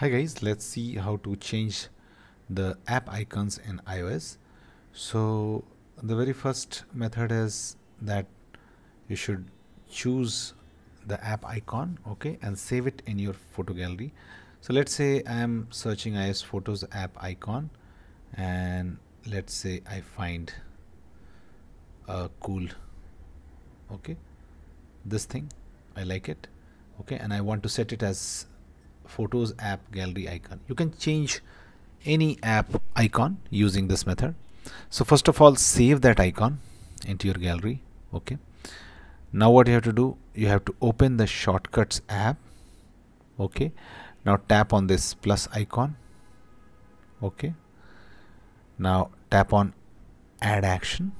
Hi guys, let's see how to change the app icons in iOS. So the very first method is that you should choose the app icon okay and save it in your photo gallery so let's say I am searching iOS photos app icon and let's say I find a cool okay this thing I like it okay and I want to set it as photos app gallery icon. You can change any app icon using this method. So first of all save that icon into your gallery okay? Now what you have to do you have to open the shortcuts app okay? Now tap on this plus icon okay? Now tap on add action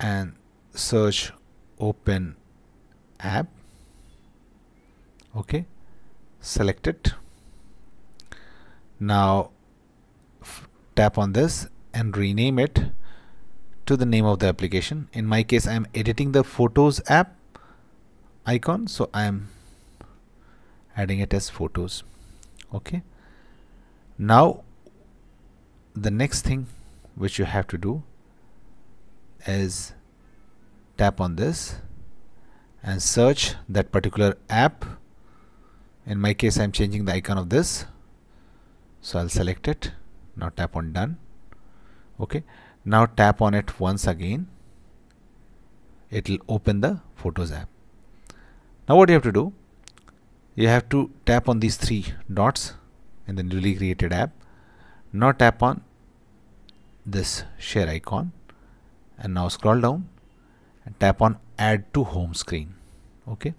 and search open app okay. Select it. Now tap on this and rename it to the name of the application. In my case I am editing the photos app icon so I am adding it as photos. Okay. Now the next thing which you have to do is tap on this and search that particular app in my case I'm changing the icon of this. So I'll select it. Now tap on done. Okay. Now tap on it once again. It will open the photos app. Now what you have to do? You have to tap on these three dots in the newly created app. Now tap on this share icon. And now scroll down and tap on add to home screen. Okay.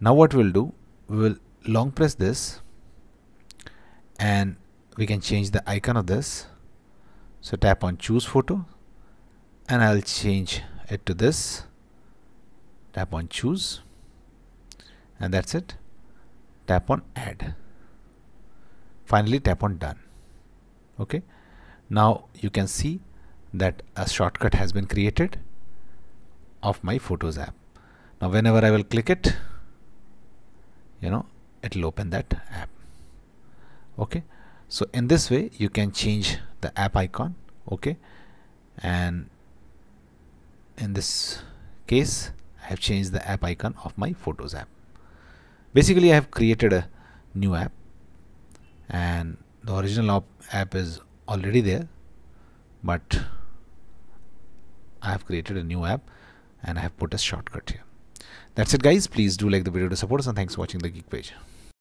Now what we'll do? We will long press this and we can change the icon of this. So tap on choose photo and I'll change it to this. Tap on choose and that's it. Tap on add. Finally tap on done. Okay? Now you can see that a shortcut has been created of my photos app. Now whenever I will click it you know it will open that app. Okay? So in this way you can change the app icon. Okay? And in this case I have changed the app icon of my photos app. Basically I have created a new app. And the original app is already there. But I have created a new app and I have put a shortcut here. That's it guys. Please do like the video to support us and thanks for watching the geek page